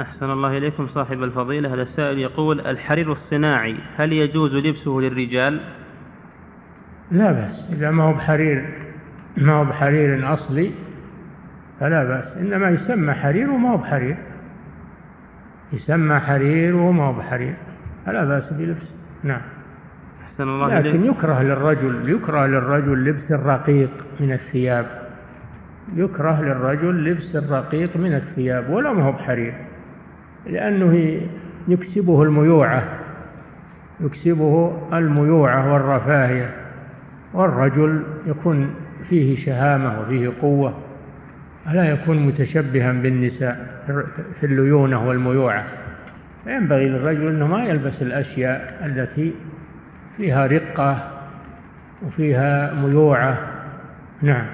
أحسن الله إليكم صاحب الفضيلة. هذا السائل يقول الحرير الصناعي هل يجوز لبسه للرجال؟ لا بأس. إذا ما هو بحرير ما هو بحرير أصلي فلا بأس. إنما يسمى حرير وما هو بحرير. يسمى حرير وما هو بحرير. فلا بأس بلبسه نعم. أحسن الله لكن يكره للرجل يكره للرجل لبس الرقيق من الثياب. يكره للرجل لبس الرقيق من الثياب ولا ما هو بحرير. لأنه يكسبه الميوعة يكسبه الميوعة والرفاهية والرجل يكون فيه شهامة وفيه قوة لا يكون متشبها بالنساء في الليونة والميوعة. فينبغي للرجل أنه ما يلبس الأشياء التي فيها رقة وفيها ميوعة. نعم.